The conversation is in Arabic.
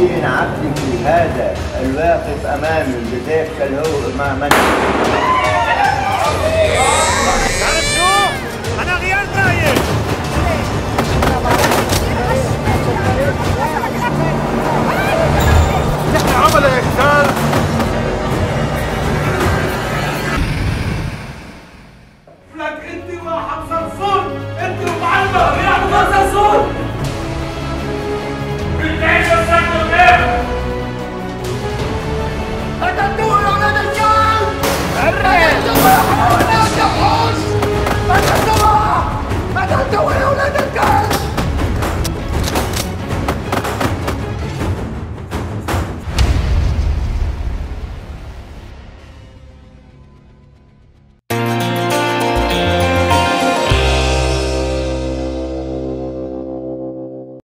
دين عبدك هذا الواقف أمامي بذاك الهو مع من Let's go!